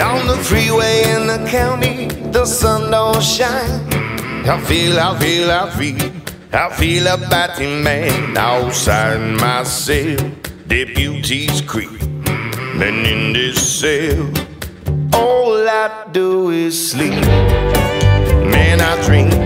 On the freeway in the county, the sun don't shine. I feel, I feel, I feel, I feel a batty man outside my cell. Deputies creep, and in this cell, all I do is sleep. Man, I drink.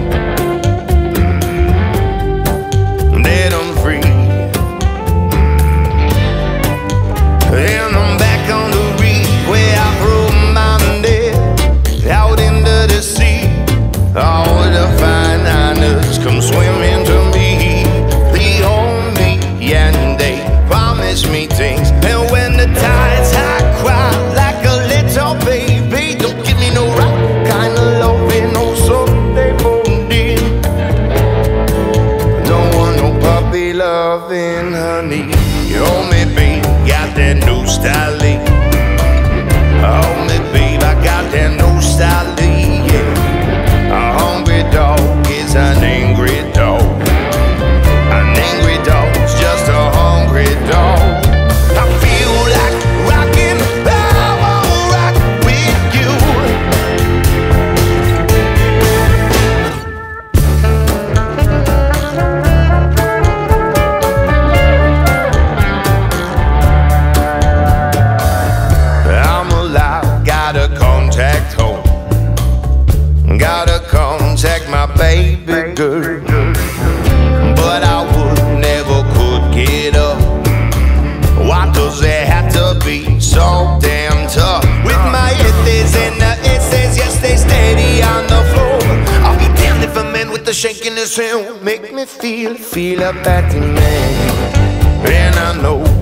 Your homie bean got that new style. Oh. sound oh, make me feel, feel a Batman. And I know